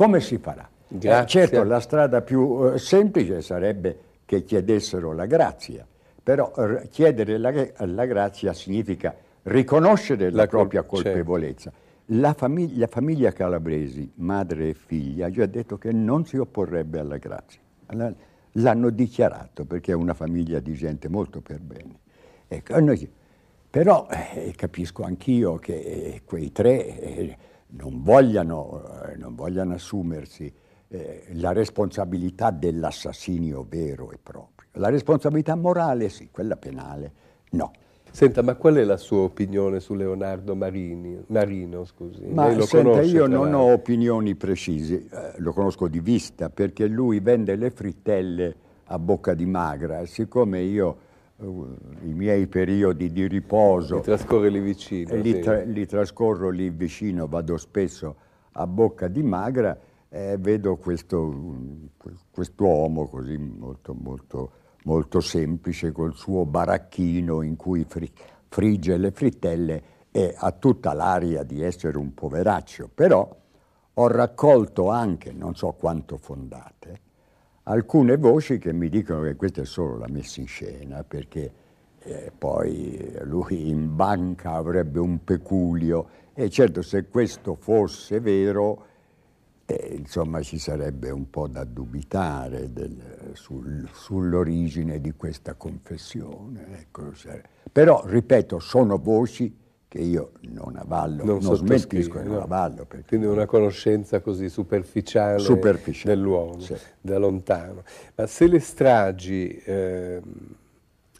come si farà? Eh, certo, la strada più eh, semplice sarebbe che chiedessero la grazia, però r- chiedere la, la, grazia significa riconoscere la, la propria col- certo. colpevolezza. La famiglia, la famiglia, Calabresi, madre e figlia, ha già detto che non si opporrebbe alla grazia. L'hanno dichiarato perché è una famiglia di gente molto per bene. Ecco, noi, però eh, capisco anch'io che eh, quei tre eh, non, vogliano, eh, non, vogliano, assumersi eh, la responsabilità dell'assassinio vero e proprio. La responsabilità morale sì, quella penale no. Senta, ma qual è la sua opinione su Leonardo Marini, Marino? Scusi? Ma lo senta, conosce, io non ho opinioni precise, eh, lo conosco di vista perché lui vende le frittelle a bocca di magra, siccome io i miei periodi di riposo... Li trascorre lì vicino. Li, tra, li, trascorro lì vicino, vado spesso a bocca di magra e vedo questo, quest'uomo così molto, molto molto semplice col suo baracchino in cui fri- frigge le frittelle e ha tutta l'aria di essere un poveraccio, però ho raccolto anche, non so quanto fondate, alcune voci che mi dicono che questa è solo la messa in scena, perché eh, poi lui in banca avrebbe un peculio e certo se questo fosse vero eh, insomma ci sarebbe un po' da dubitare del, sul, sull'origine di questa confessione. Ecco, però, ripeto, sono voci che io non avallo, non, non smentisco e non no. avallo. Quindi una conoscenza così superficiale, superficiale dell'uomo, sì. da lontano. Ma se le stragi... Eh,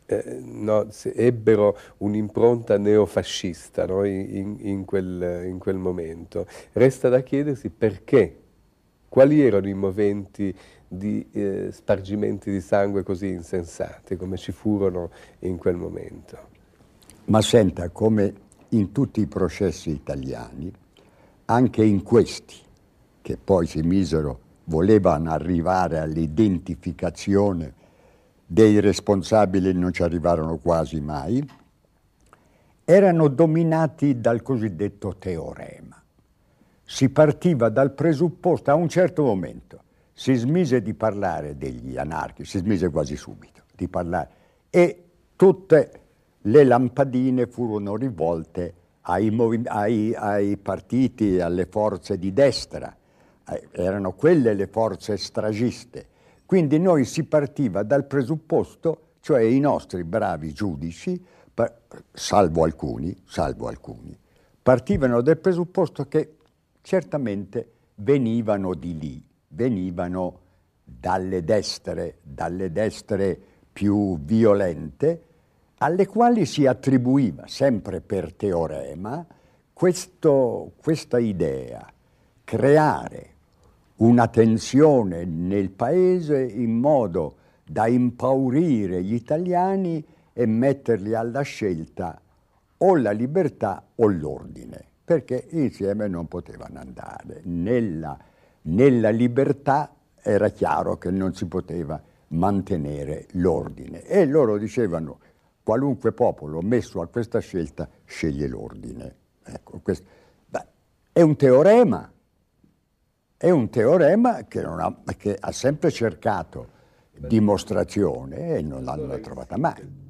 eh, no, ebbero un'impronta neofascista no, in, in, quel, in, quel, momento. Resta da chiedersi perché quali erano i moventi di eh, spargimenti di sangue così insensati come ci furono in quel momento? Ma senta, come in tutti i processi italiani, anche in questi, che poi si misero, volevano arrivare all'identificazione dei responsabili, non ci arrivarono quasi mai, erano dominati dal cosiddetto teorema. Si partiva dal presupposto, a un certo momento, si smise di parlare degli anarchici, si smise quasi subito di parlare, e tutte le lampadine furono rivolte ai, ai, ai partiti, alle forze di destra, eh, erano quelle le forze stragiste. Quindi noi si partiva dal presupposto, cioè i nostri bravi giudici, salvo alcuni, salvo alcuni, partivano dal presupposto che certamente venivano di lì, venivano dalle destre, dalle destre più violente, alle quali si attribuiva, sempre per teorema, questo, questa idea, creare una tensione nel paese in modo da impaurire gli italiani e metterli alla scelta o la libertà o l'ordine perché insieme non potevano andare. Nella, nella libertà era chiaro che non si poteva mantenere l'ordine e loro dicevano qualunque popolo messo a questa scelta sceglie l'ordine. Ecco, questo, beh, è un teorema, è un teorema che, ha, che ha sempre cercato dimostrazione e non l'hanno trovata mai.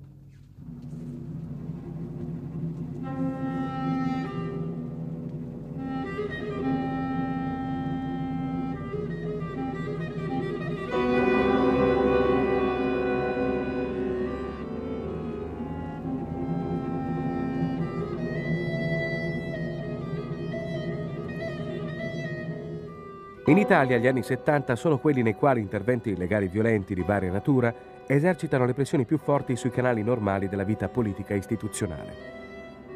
In Italia gli anni 70 sono quelli nei quali interventi illegali violenti di varia natura esercitano le pressioni più forti sui canali normali della vita politica istituzionale.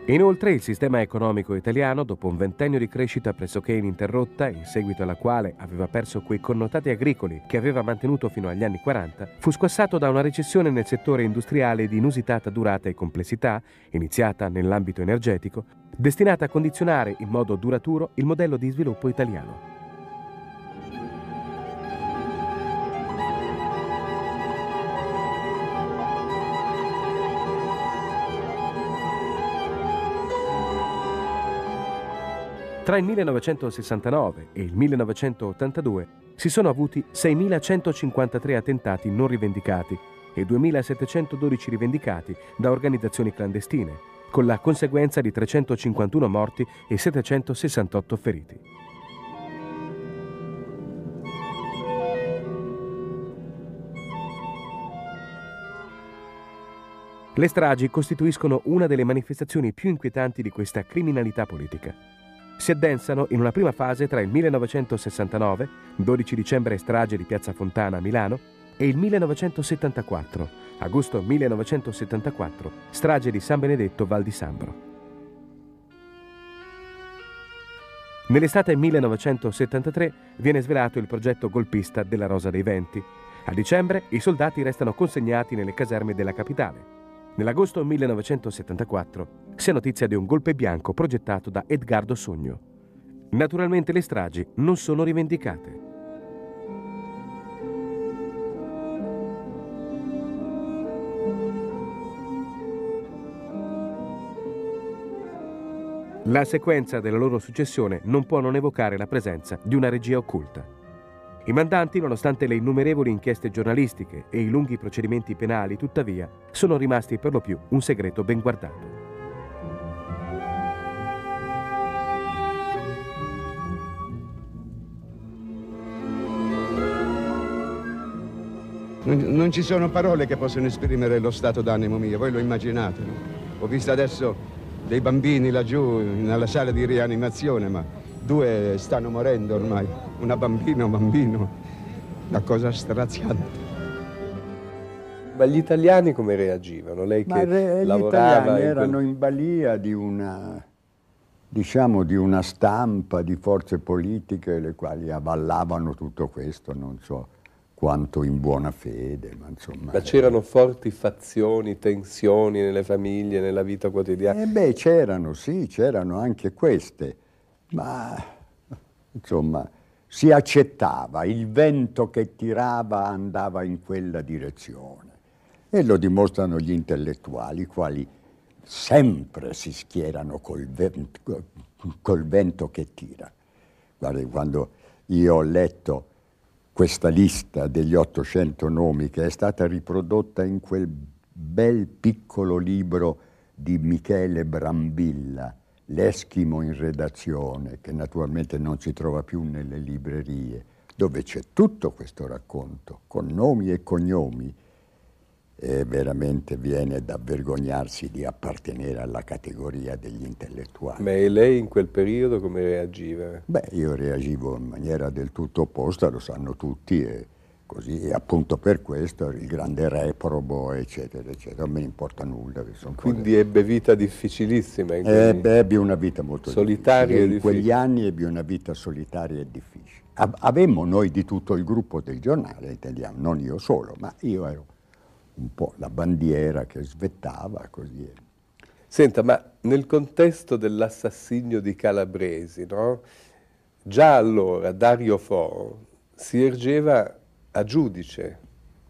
Inoltre il sistema economico italiano, dopo un ventennio di crescita pressoché ininterrotta, in seguito alla quale aveva perso quei connotati agricoli che aveva mantenuto fino agli anni 40, fu squassato da una recessione nel settore industriale di inusitata durata e complessità, iniziata nell'ambito energetico, destinata a condizionare in modo duraturo il modello di sviluppo italiano. Tra il 1969 e il 1982 si sono avuti 6.153 attentati non rivendicati e 2.712 rivendicati da organizzazioni clandestine, con la conseguenza di 351 morti e 768 feriti. Le stragi costituiscono una delle manifestazioni più inquietanti di questa criminalità politica si addensano in una prima fase tra il 1969, 12 dicembre strage di Piazza Fontana a Milano, e il 1974, agosto 1974, strage di San Benedetto Val di Sambro. Nell'estate 1973 viene svelato il progetto golpista della Rosa dei Venti. A dicembre i soldati restano consegnati nelle caserme della capitale. Nell'agosto 1974 si ha notizia di un golpe bianco progettato da Edgardo Sogno. Naturalmente le stragi non sono rivendicate. La sequenza della loro successione non può non evocare la presenza di una regia occulta. I mandanti, nonostante le innumerevoli inchieste giornalistiche e i lunghi procedimenti penali, tuttavia, sono rimasti per lo più un segreto ben guardato. Non, ci sono parole che possono esprimere lo stato d'animo mio, voi lo immaginate, no? Ho visto adesso dei bambini laggiù nella sala di rianimazione, ma Due stanno morendo ormai, una bambina, un bambino, una cosa straziante. Ma gli italiani come reagivano? Lei che re, lavorava gli italiani in erano in balia di una, diciamo, di una stampa di forze politiche le quali avallavano tutto questo, non so quanto in buona fede, ma insomma... Ma c'erano forti fazioni, tensioni nelle famiglie, nella vita quotidiana? Eh beh, c'erano, sì, c'erano anche queste ma insomma si accettava, il vento che tirava andava in quella direzione e lo dimostrano gli intellettuali, i quali sempre si schierano col vento, col vento che tira. Guardi, quando io ho letto questa lista degli 800 nomi che è stata riprodotta in quel bel piccolo libro di Michele Brambilla, L'Eschimo in redazione, che naturalmente non si trova più nelle librerie, dove c'è tutto questo racconto, con nomi e cognomi, e veramente viene da vergognarsi di appartenere alla categoria degli intellettuali. Ma e lei in quel periodo come reagiva? Beh, io reagivo in maniera del tutto opposta, lo sanno tutti, e così, e appunto per questo il grande reprobo, eccetera, eccetera, non me ne importa nulla. Quindi cose... ebbe vita difficilissima? In quegli... ebbe, ebbe una vita molto solitaria difficile. In quegli anni ebbe una vita solitaria e difficile. Avemmo noi di tutto il gruppo del giornale, intendiamo, non io solo, ma io ero un po' la bandiera che svettava così. Senta, ma nel contesto dell'assassinio di Calabresi, no? già allora Dario Fo si ergeva a giudice.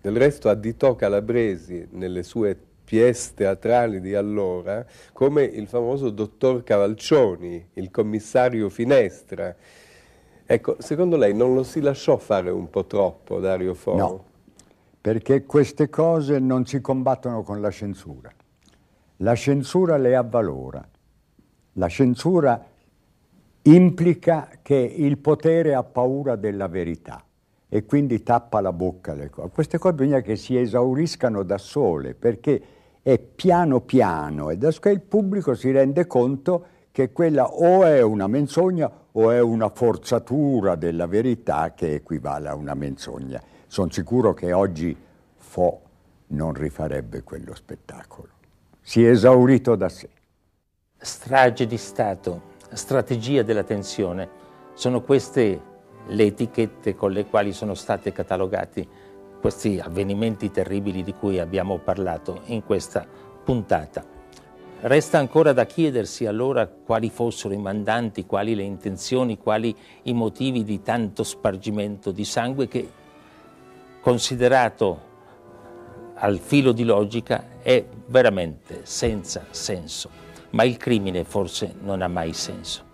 Del resto additò Calabresi nelle sue pièce teatrali di allora come il famoso dottor Cavalcioni, il commissario Finestra. Ecco, secondo lei non lo si lasciò fare un po' troppo Dario Fo? No, perché queste cose non si combattono con la censura. La censura le avvalora. La censura implica che il potere ha paura della verità e quindi tappa la bocca alle cose. Queste cose bisogna che si esauriscano da sole perché è piano piano e da che il pubblico si rende conto che quella o è una menzogna o è una forzatura della verità che equivale a una menzogna. Sono sicuro che oggi Fo non rifarebbe quello spettacolo. Si è esaurito da sé. Strage di Stato, strategia della tensione, sono queste le etichette con le quali sono stati catalogati questi avvenimenti terribili di cui abbiamo parlato in questa puntata. Resta ancora da chiedersi allora quali fossero i mandanti, quali le intenzioni, quali i motivi di tanto spargimento di sangue che, considerato al filo di logica, è veramente senza senso. Ma il crimine forse non ha mai senso.